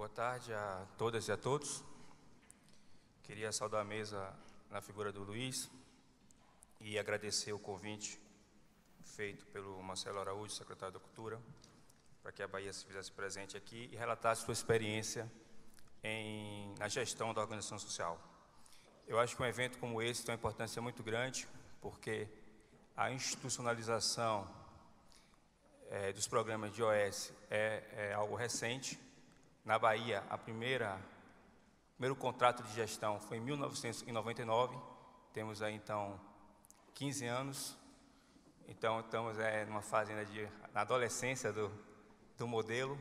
Boa tarde a todas e a todos. Queria saudar a mesa na figura do Luiz e agradecer o convite feito pelo Marcelo Araújo, secretário da Cultura, para que a Bahia se fizesse presente aqui e relatasse sua experiência em, na gestão da organização social. Eu acho que um evento como esse tem uma importância muito grande, porque a institucionalização é, dos programas de OS é, é, algo recente. Na Bahia, a primeira, o primeiro contrato de gestão foi em 1999, temos aí então 15 anos, então estamos é, numa fase ainda de, na adolescência do, do modelo,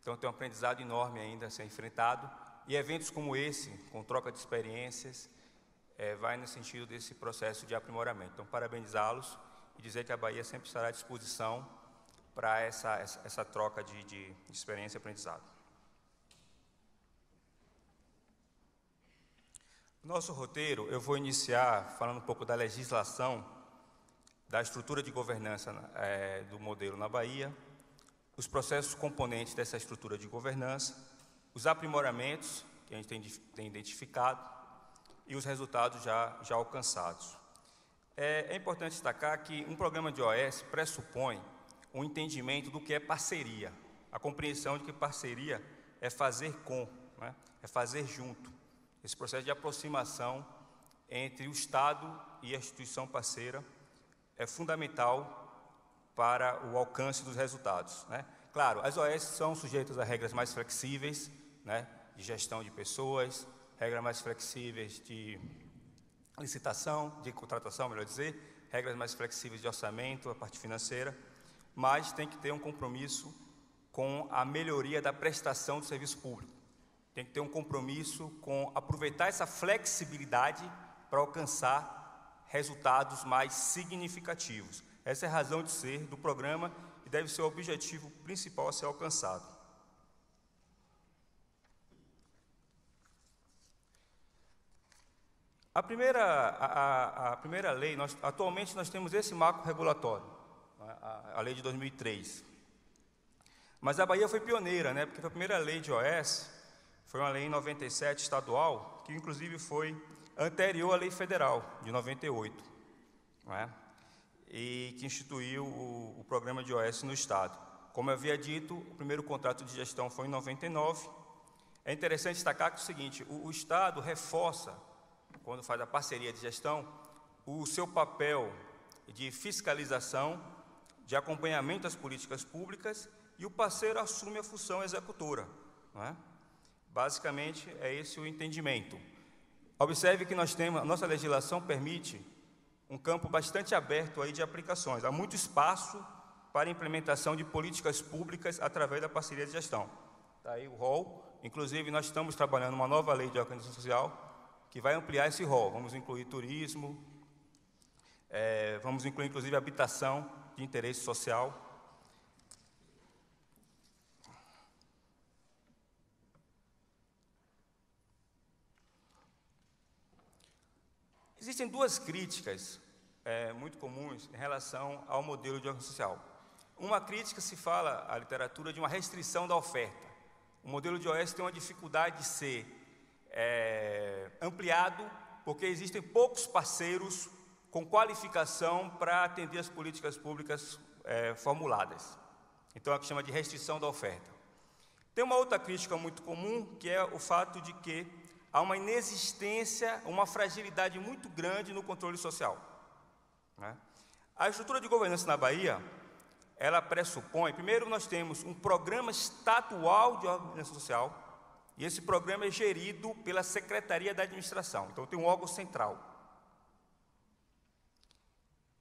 então tem um aprendizado enorme ainda a ser enfrentado, e eventos como esse, com troca de experiências, é, vai no sentido desse processo de aprimoramento. Então, parabenizá-los e dizer que a Bahia sempre estará à disposição para essa, essa, essa, troca de, de experiência e aprendizado. Nosso roteiro, eu vou iniciar falando um pouco da legislação, da estrutura de governança é, do modelo na Bahia, os processos componentes dessa estrutura de governança, os aprimoramentos que a gente tem, tem identificado e os resultados já, já alcançados. É, é importante destacar que um programa de OS pressupõe um entendimento do que é parceria, a compreensão de que parceria é fazer com, né? é fazer junto. Esse processo de aproximação entre o Estado e a instituição parceira é fundamental para o alcance dos resultados. Né? Claro, as OS são sujeitas a regras mais flexíveis, né? de gestão de pessoas, regras mais flexíveis de licitação, de contratação, melhor dizer, regras mais flexíveis de orçamento, a parte financeira, mas tem que ter um compromisso com a melhoria da prestação do serviço público. Tem que ter um compromisso com aproveitar essa flexibilidade para alcançar resultados mais significativos. Essa é a razão de ser do programa e deve ser o objetivo principal a ser alcançado. A primeira, a, a, primeira lei, nós, atualmente nós temos esse marco regulatório, né, a, a, lei de 2003. Mas a Bahia foi pioneira, né, porque a primeira lei de OS foi uma lei em 97 estadual, que inclusive foi anterior à lei federal, de 98. Não é? e que instituiu o, o programa de OS no Estado. Como eu havia dito, o primeiro contrato de gestão foi em 99. É interessante destacar que é o seguinte: o, o Estado reforça, quando faz a parceria de gestão, o seu papel de fiscalização, de acompanhamento das políticas públicas e o parceiro assume a função executora. Não é? Basicamente, é esse o entendimento. Observe que nós temos, a nossa legislação permite um campo bastante aberto aí de aplicações. Há muito espaço para implementação de políticas públicas através da parceria de gestão. Está aí o rol. Inclusive, nós estamos trabalhando uma nova lei de organização social que vai ampliar esse rol. Vamos incluir turismo, é, vamos incluir, inclusive, habitação de interesse social. Existem duas críticas é, muito comuns em relação ao modelo de organização social. Uma crítica se fala à literatura de uma restrição da oferta. O modelo de OS tem uma dificuldade de ser é, ampliado porque existem poucos parceiros com qualificação para atender as políticas públicas é, formuladas. Então, é o que chama de restrição da oferta. Tem uma outra crítica muito comum, que é o fato de que há uma inexistência, uma fragilidade muito grande no controle social. Né? A estrutura de governança na Bahia, ela pressupõe, primeiro nós temos um programa estatual de organização social, e esse programa é gerido pela Secretaria da Administração, então tem um órgão central.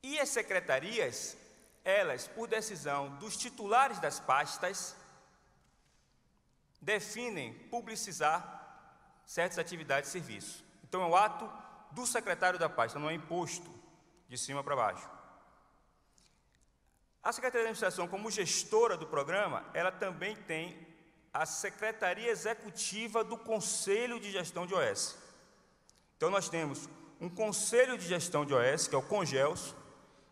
E as secretarias, elas, por decisão dos titulares das pastas, definem publicizar certas atividades e serviços. Então, é o ato do secretário da pasta, não é imposto de cima para baixo. A Secretaria de Administração, como gestora do programa, ela também tem a Secretaria Executiva do Conselho de Gestão de OS. Então, nós temos um Conselho de Gestão de OS, que é o CONGELS.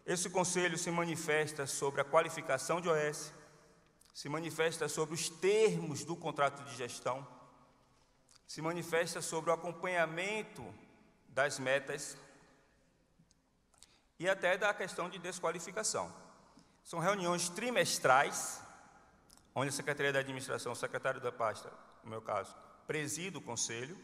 Esse conselho se manifesta sobre a qualificação de OS, se manifesta sobre os termos do contrato de gestão, se manifesta sobre o acompanhamento das metas e até da questão de desqualificação. São reuniões trimestrais, onde a Secretaria da Administração, o secretário da pasta, no meu caso, preside o conselho,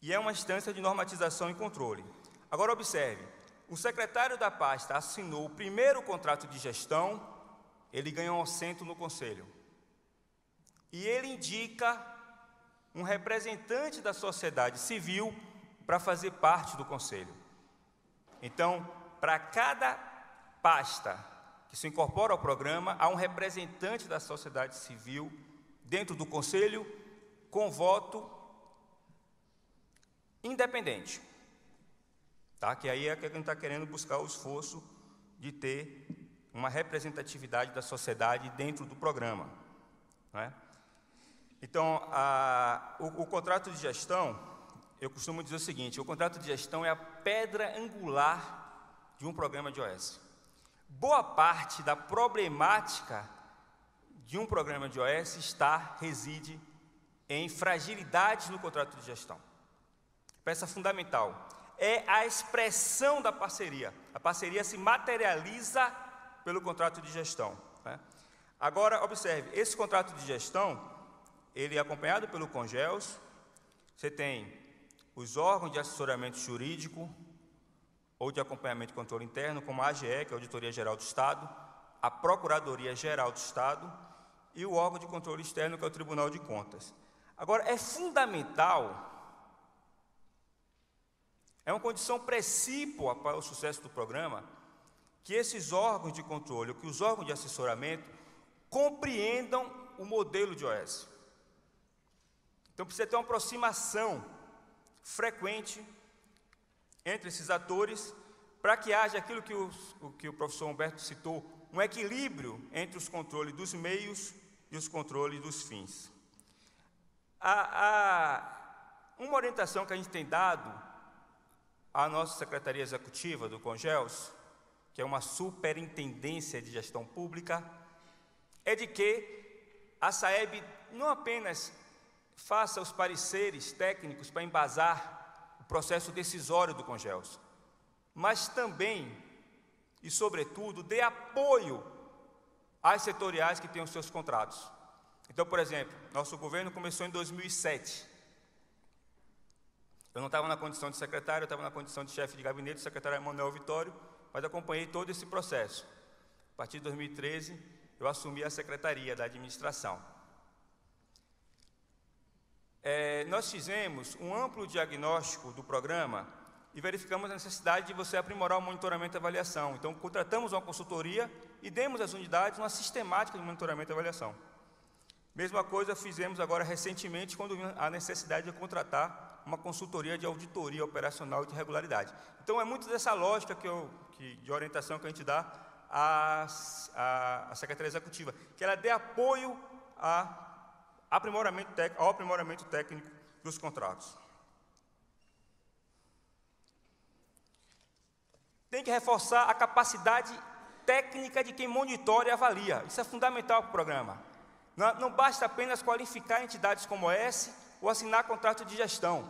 e é uma instância de normatização e controle. Agora observe, o secretário da pasta assinou o primeiro contrato de gestão, ele ganhou um assento no conselho. E ele indica um representante da sociedade civil para fazer parte do conselho. Então, para cada pasta que se incorpora ao programa, há um representante da sociedade civil dentro do conselho com voto independente. Tá? Que aí é que a gente está querendo buscar o esforço de ter uma representatividade da sociedade dentro do programa. Né? Então, a, o, o contrato de gestão, eu costumo dizer o seguinte: o contrato de gestão é a pedra angular de um programa de OS. Boa parte da problemática de um programa de OS está, reside em fragilidades no contrato de gestão. Peça fundamental é a expressão da parceria. A parceria se materializa pelo contrato de gestão. Né? Agora, observe, esse contrato de gestão, ele é acompanhado pelo Congels, você tem os órgãos de assessoramento jurídico ou de acompanhamento e controle interno, como a AGE, que é a Auditoria Geral do Estado, a Procuradoria Geral do Estado e o órgão de controle externo, que é o Tribunal de Contas. Agora, é fundamental, é uma condição precípua para o sucesso do programa, que esses órgãos de controle, que os órgãos de assessoramento, compreendam o modelo de OS. Então, precisa ter uma aproximação frequente entre esses atores, para que haja aquilo que o, o que o professor Humberto citou, um equilíbrio entre os controles dos meios e os controles dos fins. A, a, uma orientação que a gente tem dado à nossa Secretaria Executiva do Congels, que é uma superintendência de gestão pública, é de que a SAEB não apenas faça os pareceres técnicos para embasar o processo decisório do Congels, mas também e, sobretudo, dê apoio às setoriais que têm os seus contratos. Então, por exemplo, nosso governo começou em 2007. Eu não estava na condição de secretário, eu estava na condição de chefe de gabinete, o secretário Emanuel Vitório, mas acompanhei todo esse processo. A partir de 2013, eu assumi a secretaria da administração. É, nós fizemos um amplo diagnóstico do programa e verificamos a necessidade de você aprimorar o monitoramento e avaliação. Então, contratamos uma consultoria e demos às unidades uma sistemática de monitoramento e avaliação. Mesma coisa fizemos agora recentemente, quando a necessidade de contratar uma consultoria de auditoria operacional de regularidade. Então, é muito dessa lógica que eu, que, de orientação que a gente dá à, à, à Secretaria Executiva, que ela dê apoio a aprimoramento ao aprimoramento técnico dos contratos. Tem que reforçar a capacidade técnica de quem monitora e avalia. Isso é fundamental para o programa. Não, não basta apenas qualificar entidades como essa ou assinar contrato de gestão.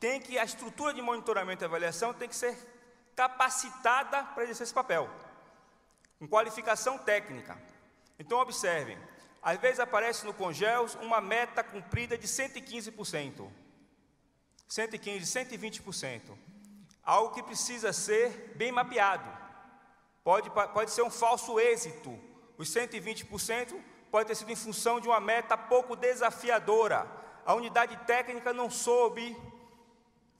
Tem que a estrutura de monitoramento e avaliação tem que ser capacitada para exercer esse papel, com qualificação técnica. Então observem, às vezes aparece no Congels uma meta cumprida de 115%, 115, 120%, algo que precisa ser bem mapeado. Pode, pode ser um falso êxito. Os 120% pode ter sido em função de uma meta pouco desafiadora. A unidade técnica não soube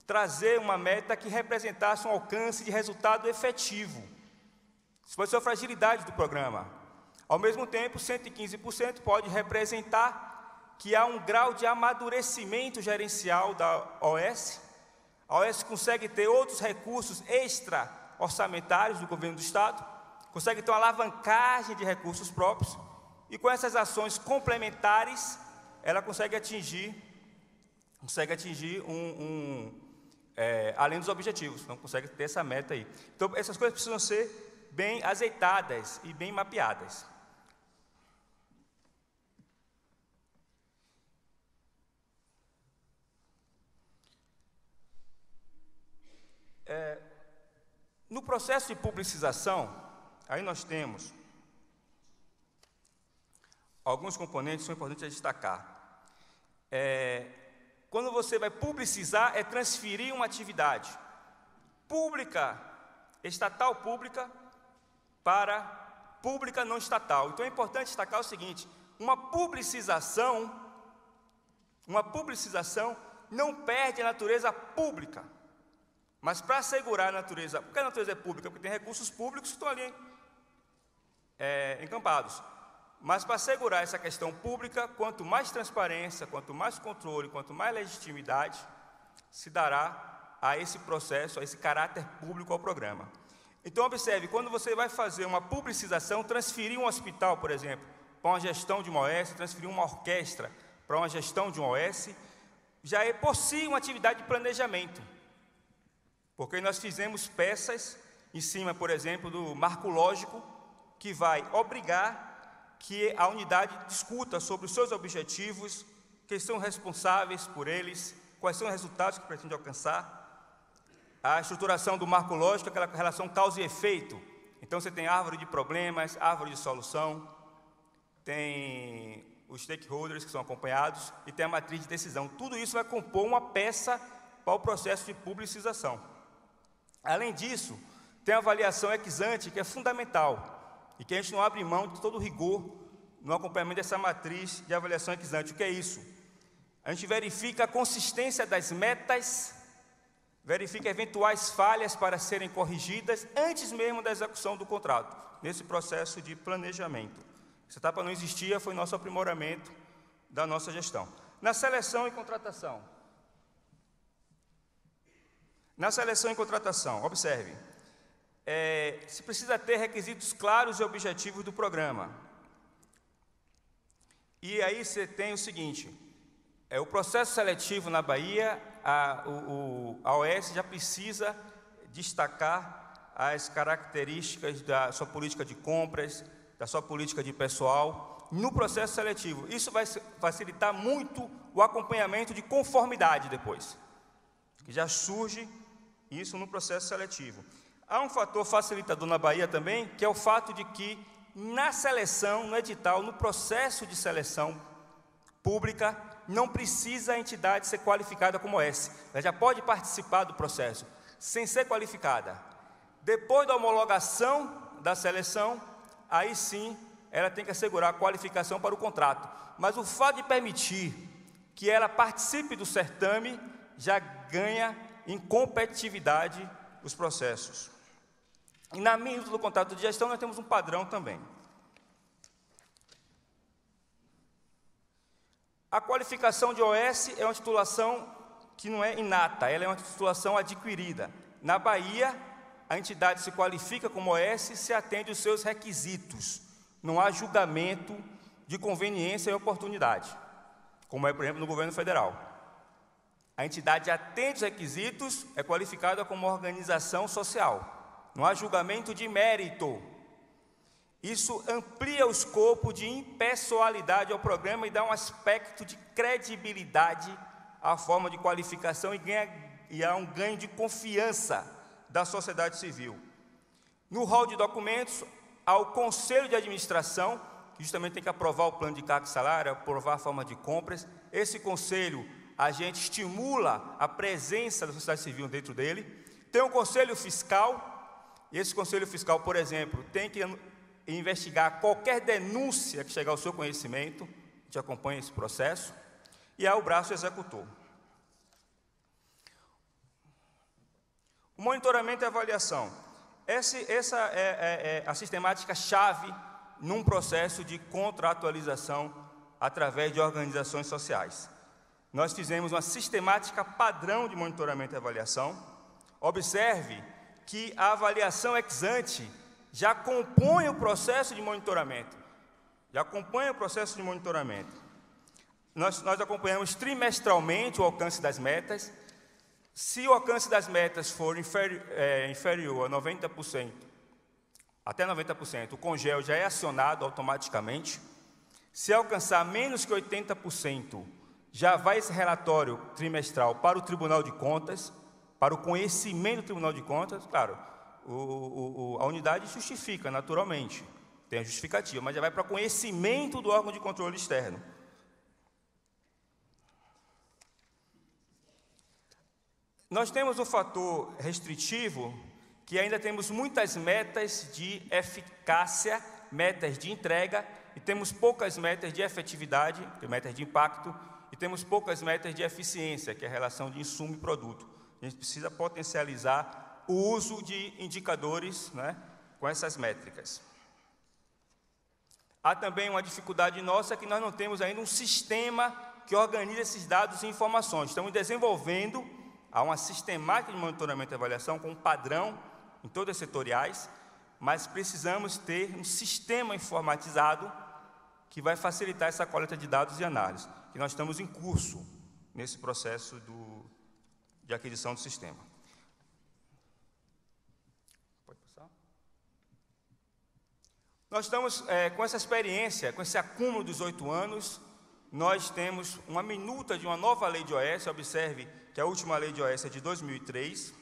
trazer uma meta que representasse um alcance de resultado efetivo. Isso foi a fragilidade do programa. Ao mesmo tempo, 115% pode representar que há um grau de amadurecimento gerencial da OS. A OS consegue ter outros recursos extra orçamentários do governo do Estado, consegue ter uma alavancagem de recursos próprios, e com essas ações complementares, ela consegue atingir, consegue atingir um, um é, além dos objetivos, não consegue ter essa meta aí. Então, essas coisas precisam ser bem azeitadas e bem mapeadas. É, no processo de publicização, aí nós temos alguns componentes que são importantes a destacar. É, quando você vai publicizar, é transferir uma atividade pública, estatal pública, para pública não estatal. Então é importante destacar o seguinte: uma publicização, uma publicização não perde a natureza pública. Mas para assegurar a natureza, porque a natureza é pública? Porque tem recursos públicos que estão ali é, encampados. Mas para assegurar essa questão pública, quanto mais transparência, quanto mais controle, quanto mais legitimidade, se dará a esse processo, a esse caráter público ao programa. Então, observe, quando você vai fazer uma publicização, transferir um hospital, por exemplo, para uma gestão de uma OS, transferir uma orquestra para uma gestão de uma OS, já é por si uma atividade de planejamento. Porque nós fizemos peças em cima, por exemplo, do marco lógico, que vai obrigar que a unidade discuta sobre os seus objetivos, quem são responsáveis por eles, quais são os resultados que pretende alcançar. A estruturação do marco lógico, aquela relação causa e efeito. Então você tem árvore de problemas, árvore de solução, tem os stakeholders que são acompanhados e tem a matriz de decisão. Tudo isso vai compor uma peça para o processo de publicização. Além disso, tem a avaliação ex ante, que é fundamental, e que a gente não abre mão de todo o rigor no acompanhamento dessa matriz de avaliação ex ante. O que é isso? A gente verifica a consistência das metas, verifica eventuais falhas para serem corrigidas antes mesmo da execução do contrato, nesse processo de planejamento. Essa etapa não existia, foi nosso aprimoramento da nossa gestão. Na seleção e contratação, na seleção e contratação, observe, é, se precisa ter requisitos claros e objetivos do programa. E aí você tem o seguinte: é, o processo seletivo na Bahia, a, o, a OS já precisa destacar as características da sua política de compras, da sua política de pessoal no processo seletivo. Isso vai facilitar muito o acompanhamento de conformidade depois, que já surge isso no processo seletivo. Há um fator facilitador na Bahia também, que é o fato de que na seleção, no edital, no processo de seleção pública, não precisa a entidade ser qualificada como S. Ela já pode participar do processo sem ser qualificada. Depois da homologação da seleção, aí sim ela tem que assegurar a qualificação para o contrato. Mas o fato de permitir que ela participe do certame já ganha em competitividade os processos. E na minha do contrato de gestão nós temos um padrão também. A qualificação de OS é uma titulação que não é inata, ela é uma titulação adquirida. Na Bahia, a entidade se qualifica como OS se atende os seus requisitos. Não há julgamento de conveniência e oportunidade, como é, por exemplo, no governo federal. A entidade atende os requisitos, é qualificada como organização social. Não há julgamento de mérito. Isso amplia o escopo de impessoalidade ao programa e dá um aspecto de credibilidade à forma de qualificação e, ganha, e há um ganho de confiança da sociedade civil. No rol de documentos, há o Conselho de Administração, que justamente tem que aprovar o plano de cargo e salário, aprovar a forma de compras. Esse conselho a gente estimula a presença da sociedade civil dentro dele. Tem um conselho fiscal, esse conselho fiscal, por exemplo, tem que investigar qualquer denúncia que chegar ao seu conhecimento, a gente acompanha esse processo, e há o braço executor. Monitoramento e avaliação. Esse, essa é, é, é a sistemática chave num processo de contratualização através de organizações sociais nós fizemos uma sistemática padrão de monitoramento e avaliação. Observe que a avaliação ex ante já compõe o processo de monitoramento. Já acompanha o processo de monitoramento. Nós, nós acompanhamos trimestralmente o alcance das metas. Se o alcance das metas for inferi é, inferior a 90%, até 90%, o congel já é acionado automaticamente. Se alcançar menos que 80%, já vai esse relatório trimestral para o Tribunal de Contas, para o conhecimento do Tribunal de Contas, claro, o, o, a unidade justifica naturalmente, tem a justificativa, mas já vai para o conhecimento do órgão de controle externo. Nós temos um fator restritivo que ainda temos muitas metas de eficácia, metas de entrega, e temos poucas metas de efetividade, metas de impacto, e temos poucas metas de eficiência, que é a relação de insumo e produto. A gente precisa potencializar o uso de indicadores né, com essas métricas. Há também uma dificuldade nossa que nós não temos ainda um sistema que organiza esses dados e informações. Estamos desenvolvendo há uma sistemática de monitoramento e avaliação com padrão em todas as setoriais, mas precisamos ter um sistema informatizado que vai facilitar essa coleta de dados e análise, que nós estamos em curso nesse processo do, de aquisição do sistema. Pode passar? Nós estamos é, com essa experiência, com esse acúmulo dos oito anos, nós temos uma minuta de uma nova lei de OS, observe que a última lei de OS é de 2003,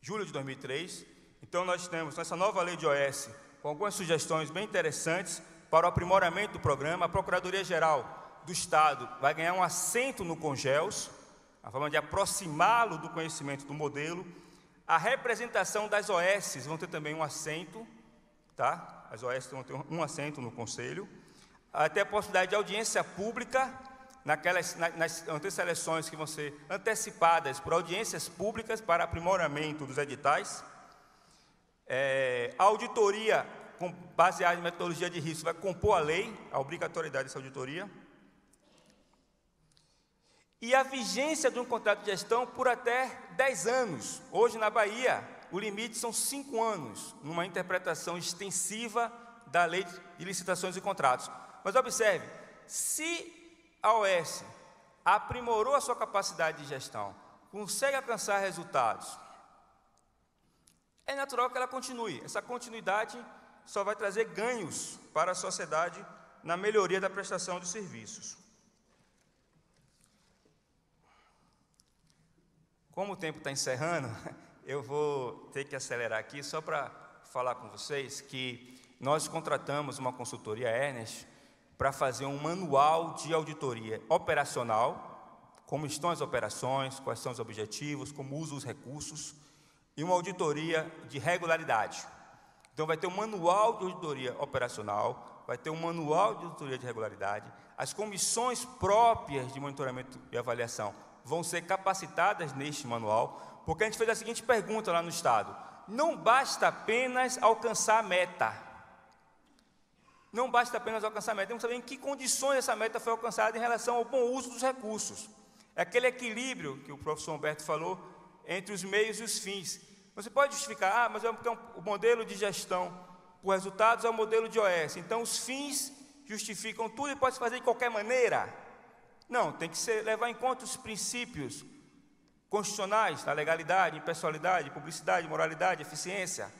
julho de 2003. Então, nós temos nessa nova lei de OS com algumas sugestões bem interessantes para o aprimoramento do programa. A Procuradoria-Geral do Estado vai ganhar um assento no CONGELS, a forma de aproximá-lo do conhecimento do modelo. A representação das OS vão ter também um assento, tá? As OS vão ter um assento no Conselho. Até a possibilidade de audiência pública naquelas, nas anteseleções que vão ser antecipadas por audiências públicas para aprimoramento dos editais. É, a auditoria, baseada em metodologia de risco, vai compor a lei, a obrigatoriedade dessa auditoria. E a vigência de um contrato de gestão por até 10 anos. Hoje, na Bahia, o limite são 5 anos, numa interpretação extensiva da lei de licitações e contratos. Mas observe, se a OS aprimorou a sua capacidade de gestão, consegue alcançar resultados, é natural que ela continue. Essa continuidade só vai trazer ganhos para a sociedade na melhoria da prestação de serviços. Como o tempo está encerrando, eu vou ter que acelerar aqui só para falar com vocês que nós contratamos uma consultoria Ernest para fazer um manual de auditoria operacional, como estão as operações, quais são os objetivos, como usam os recursos, e uma auditoria de regularidade. Então, vai ter um manual de auditoria operacional, vai ter um manual de auditoria de regularidade, as comissões próprias de monitoramento e avaliação vão ser capacitadas neste manual, porque a gente fez a seguinte pergunta lá no Estado: não basta apenas alcançar a meta, não basta apenas alcançar a meta, temos que saber em que condições essa meta foi alcançada em relação ao bom uso dos recursos. É aquele equilíbrio que o professor Humberto falou entre os meios e os fins. Você pode justificar, ah, mas é porque o modelo de gestão por resultados é o modelo de OS. Então os fins justificam tudo e pode se fazer de qualquer maneira. Não, tem que ser, levar em conta os princípios constitucionais da legalidade, impessoalidade, publicidade, moralidade, eficiência.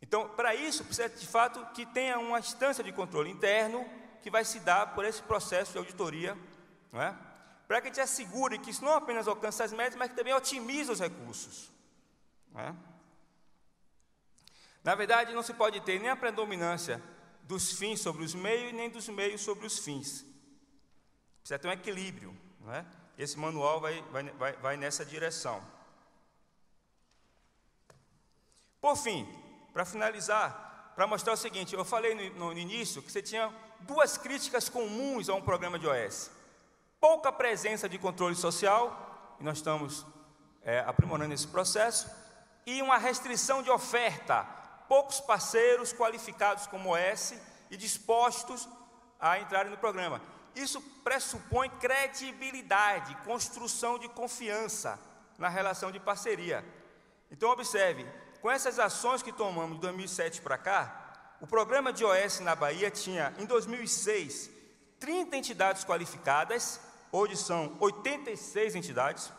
Então, para isso, precisa de fato que tenha uma instância de controle interno que vai se dar por esse processo de auditoria, é? para que a gente assegure que isso não apenas alcança as metas, mas que também otimiza os recursos. É? Na verdade, não se pode ter nem a predominância dos fins sobre os meios, nem dos meios sobre os fins. Precisa ter um equilíbrio. Não é? Esse manual vai, vai, vai, vai nessa direção. Por fim, para finalizar, para mostrar o seguinte, eu falei no, no, início que você tinha duas críticas comuns a um programa de OS. Pouca presença de controle social, e nós estamos é, aprimorando esse processo, e uma restrição de oferta, poucos parceiros qualificados como OS e dispostos a entrarem no programa. Isso pressupõe credibilidade, construção de confiança na relação de parceria. Então, observe, com essas ações que tomamos de 2007 para cá, o programa de OS na Bahia tinha, em 2006, 30 entidades qualificadas, hoje são 86 entidades.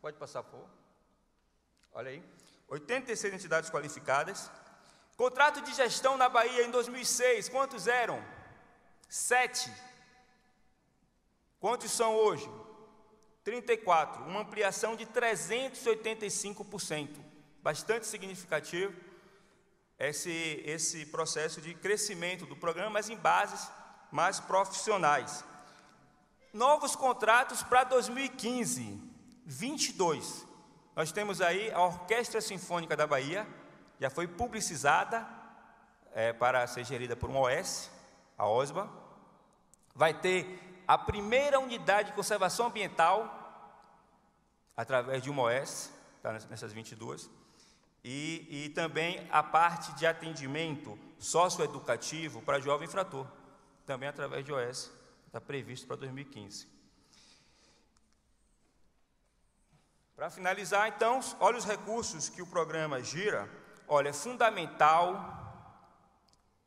Pode passar, por Olha aí. 86 entidades qualificadas. Contrato de gestão na Bahia em 2006, quantos eram? Sete. Quantos são hoje? 34, uma ampliação de 385%, bastante significativo esse, esse processo de crescimento do programa, mas em bases mais profissionais. Novos contratos para 2015, 22. Nós temos aí a Orquestra Sinfônica da Bahia, já foi publicizada é, para ser gerida por uma OS, a OSBA. Vai ter a primeira unidade de conservação ambiental, através de uma OS, tá nessas 22, e, e também a parte de atendimento socioeducativo para jovem infrator, também através de OS, está previsto para 2015. Para finalizar, então, olha os recursos que o programa gira. Olha, é fundamental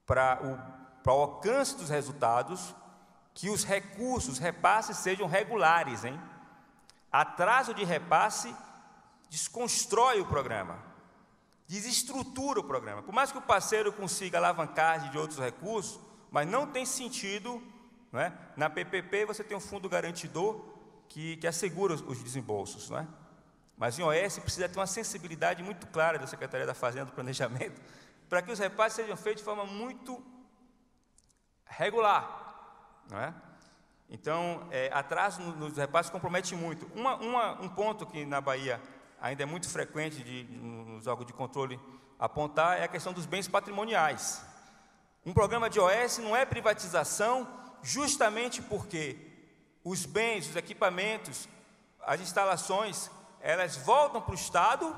para o, para o alcance dos resultados que os recursos, repasses sejam regulares, hein? Atraso de repasse desconstrói o programa, desestrutura o programa. Por mais que o parceiro consiga alavancagem de outros recursos, mas não tem sentido, né? na PPP você tem um fundo garantidor que, que assegura os, os desembolsos, né? mas em OS precisa ter uma sensibilidade muito clara da Secretaria da Fazenda do Planejamento para que os repasses sejam feitos de forma muito regular, não é? Então, é, atraso nos repasses compromete muito. Uma, uma, um ponto que na Bahia ainda é muito frequente de, nos órgãos de controle apontar é a questão dos bens patrimoniais. Um programa de OS não é privatização justamente porque os bens, os equipamentos, as instalações, elas voltam para o Estado,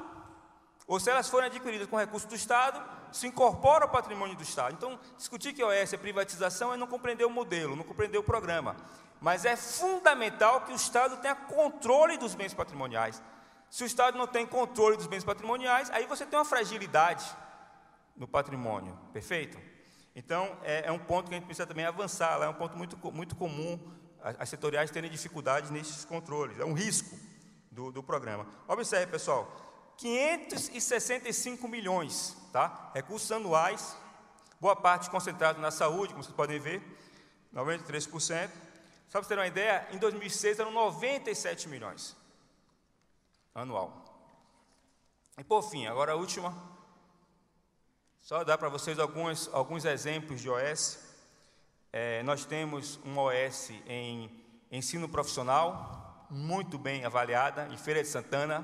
ou se elas forem adquiridas com recursos do Estado, se incorpora ao patrimônio do Estado. Então, discutir que OS é privatização é não compreender o modelo, não compreender o programa. Mas é fundamental que o Estado tenha controle dos bens patrimoniais. Se o Estado não tem controle dos bens patrimoniais, aí você tem uma fragilidade no patrimônio, perfeito? Então, é, é um ponto que a gente precisa também avançar, lá é um ponto muito, muito comum as setoriais terem dificuldades nesses controles, é um risco do, do programa. Observe, pessoal, 565 milhões, tá? Recursos anuais, boa parte concentrado na saúde, como vocês podem ver, 93%. Só para você ter uma ideia, em 2006 eram 97 milhões anual. E por fim, agora a última, só dar para vocês alguns, alguns exemplos de OS. É, nós temos uma OS em ensino profissional, muito bem avaliada, em Feira de Santana,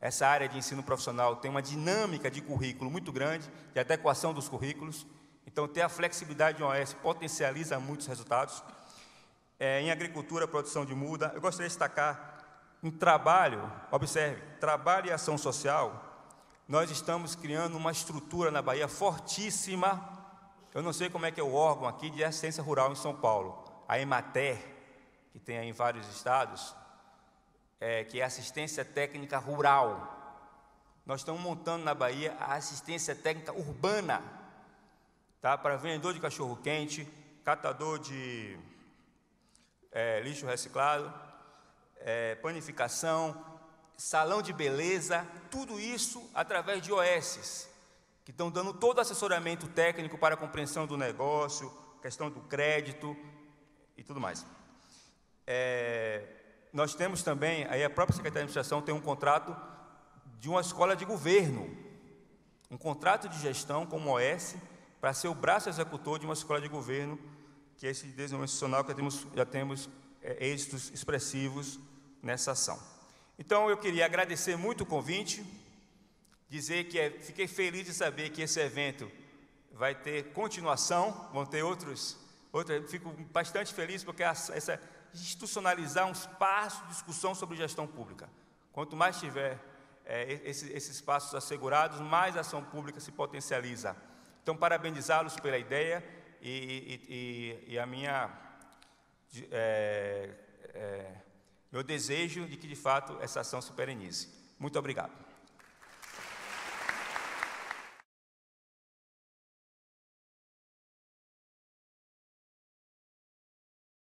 essa área de ensino profissional tem uma dinâmica de currículo muito grande, de adequação dos currículos. Então, ter a flexibilidade de um OS potencializa muitos resultados. É, em agricultura, produção de muda, eu gostaria de destacar em trabalho, observe, trabalho e ação social, nós estamos criando uma estrutura na Bahia fortíssima. Eu não sei como é que é o órgão aqui de assistência rural em São Paulo, a Emater, que tem aí em vários estados, é, que é assistência técnica rural. Nós estamos montando na Bahia a assistência técnica urbana, tá? para vendedor de cachorro-quente, catador de é, lixo reciclado, é, panificação, salão de beleza, tudo isso através de OSs, que estão dando todo o assessoramento técnico para a compreensão do negócio, questão do crédito e tudo mais. É, nós temos também, aí a própria Secretaria de Administração tem um contrato de uma escola de governo, um contrato de gestão com o OS, para ser o braço executor de uma escola de governo, que é esse desenvolvimento institucional que já temos, já temos é, êxitos expressivos nessa ação. Então, eu queria agradecer muito o convite, dizer que é, fiquei feliz de saber que esse evento vai ter continuação, vão ter outros, outros fico bastante feliz porque essa institucionalizar um espaço de discussão sobre gestão pública. Quanto mais tiver é, esses, esses espaços assegurados, mais a ação pública se potencializa. Então, parabenizá-los pela ideia e, e, e, e a minha, é, é, meu desejo de que, de fato, essa ação se perenize. Muito obrigado.